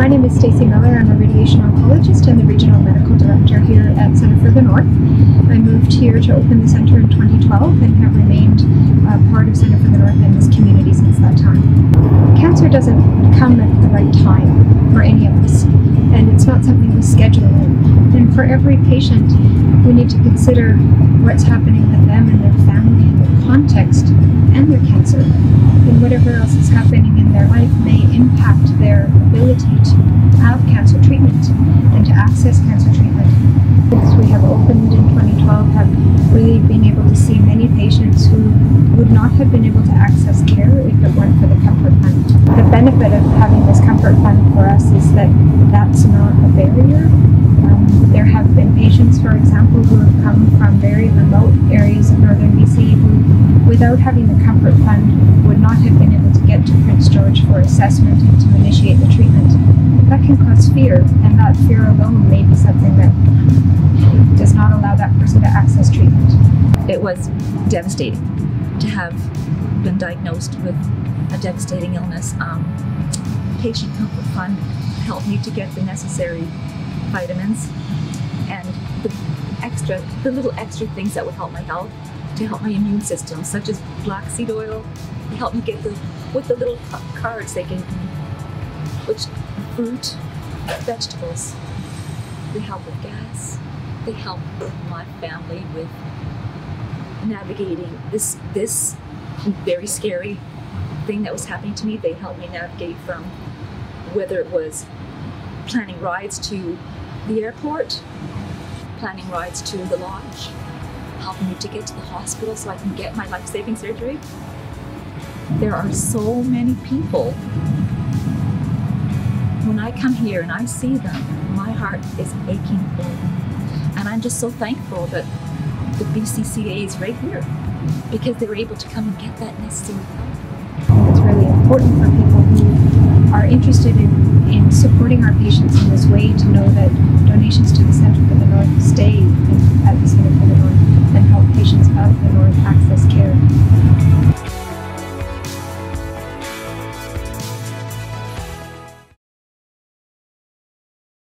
My name is Stacy Miller. I'm a radiation oncologist and the regional medical director here at Centre for the North. I moved here to open the centre in 2012 and have remained uh, part of Centre for the North and this community since that time. Cancer doesn't come at the right time for any of us, and it's not something we schedule. And for every patient, we need to consider what's happening with them and their family and their context and their cancer whatever else is happening in their life may impact their ability to have cancer treatment and to access cancer treatment. Since we have opened in 2012, have really been able to see many patients who would not have been able to access care if it weren't for the Comfort Fund. The benefit of having this Comfort Fund for us is that that's not a barrier. Um, there have been patients, for example, who have come from very remote areas of northern BC who, without having the Comfort Fund, would not have been able to get to Prince George for assessment and to initiate the treatment. That can cause fear, and that fear alone may be something that does not allow that person to access treatment. It was devastating to have been diagnosed with a devastating illness. Um, Patient Comfort Fund helped me to get the necessary vitamins and the extra, the little extra things that would help my health, to help my immune system, such as black seed oil. They help me get the with the little cards they gave me, which fruit, vegetables. They help with gas. They help my family with navigating this this very scary thing that was happening to me. They helped me navigate from whether it was planning rides to the airport, planning rides to the lodge, helping me to get to the hospital so I can get my life-saving surgery. There are so many people. When I come here and I see them, my heart is aching. And I'm just so thankful that the BCCA is right here because they were able to come and get that necessary help. It's really important for people who are interested in, in supporting our patients in this way to know that donations to access care.